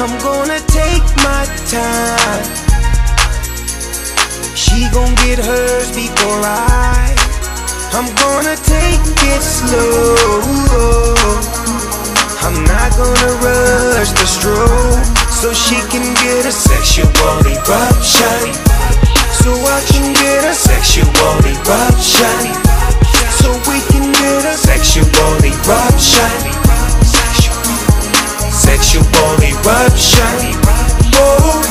I'm gonna take my time. She gon' get hers before I. I'm gonna take it slow. I'm not gonna rush the stroke so she can get a sexual eruption. So I can get a sexual eruption. Oh,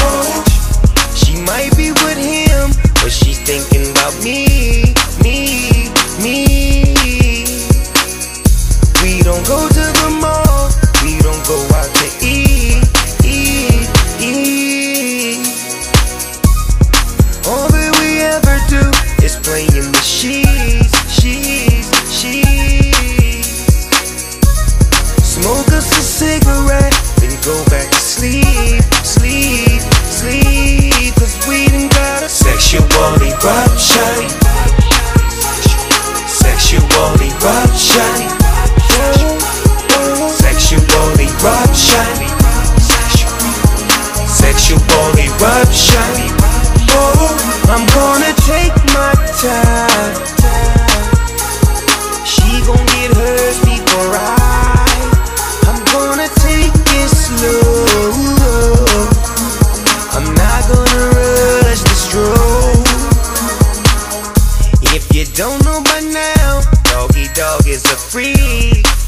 oh. She might be with him, but she's thinking about me, me, me. We don't go to the mall, we don't go out to eat, eat, eat. All that we ever do is play in the sheets, sheets, sheets. Smoke us a cigarette, eruption. Sexual eruption. Sexual eruption. Don't know by now, Doggy Dogg is a freak.